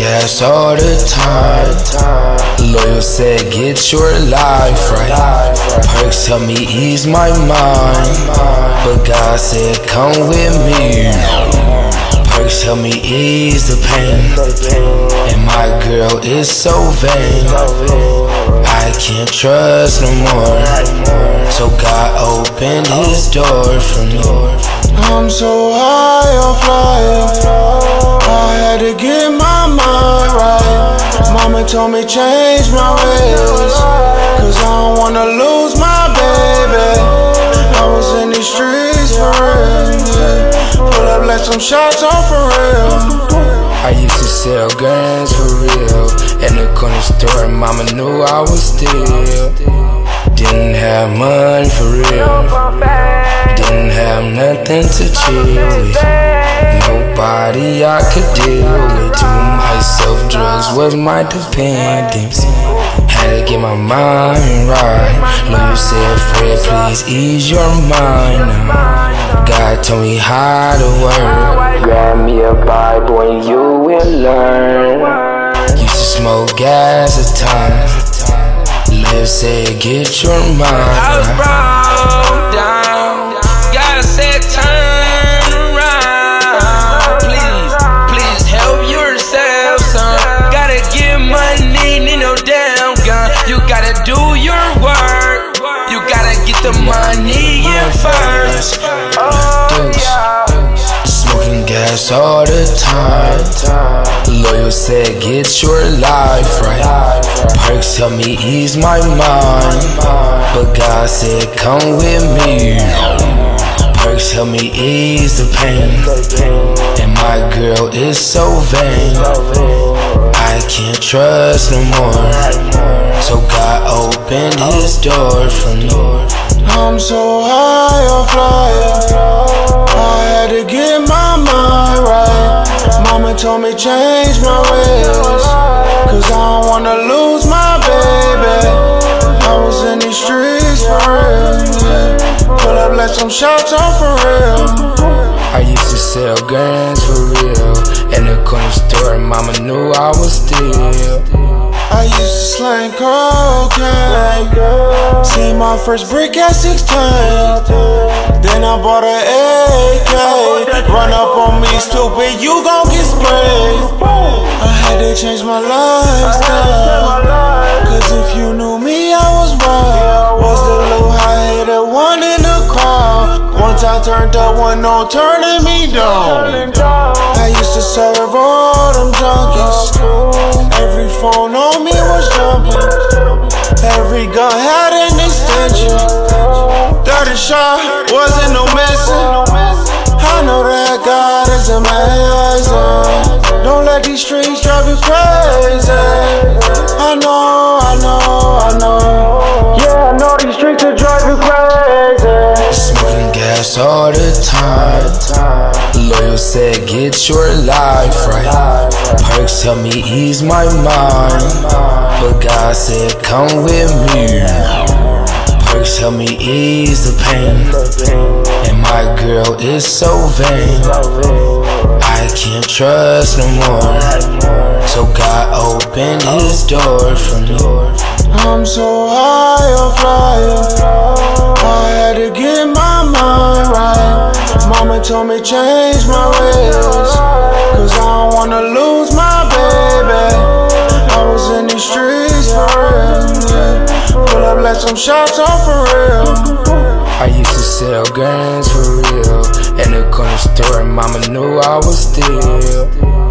gas all the time. Loyal said, get your life right. Perks help me ease my mind. But God said, come with me. Perks help me ease the pain. And my girl is so vain. I can't trust no more. So God opened his door for me. I'm so high off life. I had to get my mind right. Mama told me change my ways. Cause I don't wanna lose my baby. I was in these streets for real. Up, let some shots on for real. I used to sell guns for real. In the corner store, mama knew I was still. Didn't have money for real. Didn't have nothing to chill with. Nobody I could deal with. To myself, drugs was my dependence. Had to get my mind right. Lou said, Fred, please ease your mind now. God told me how to work. Grab me a Bible and you will learn. Used to smoke gas a time. Liv said, get your mind I was right. brought down. God said, turn around. Please, please help yourself, son. Gotta get money, need no damn gun. You gotta do your work. You gotta get the money first. Oh, Smoking gas all the time. Loyal said, get your life right. Perks help me ease my mind. But God said, come with me. Perks help me ease the pain. And my girl is so vain. I can't trust no more. So God opened his door for me. I'm so high off life. I had to get my mind right. Mama told me change my ways. Cause I don't wanna lose my baby. I was in these streets for real. Yeah. Pull up, let some shots on for real. I used to sell guns for real. In the corner store, mama knew I was still. I used to slang cocaine. See my first brick at 16. Then I bought an AK. Run up on me, stupid, you gon' get sprayed. I had to change my lifestyle. Cause if you knew me, I turned up, one no turning me down. I used to serve all them junkies. Every phone on me was jumping. Every gun had an extension. Dirty shot wasn't no missing. I know that God is amazing. Don't let these streets drive you crazy. I know, time. Loyal said, get your life right. Perks help me ease my mind. But God said, come with me. Perks help me ease the pain. And my girl is so vain. I can't trust no more. So God opened his door for me. I'm so high off life. Told me change my ways. Cause I don't wanna lose my baby. I was in these streets for real. Yeah. Pull up, let some shots off for real. I used to sell guns for real. In the corner store, mama knew I was still.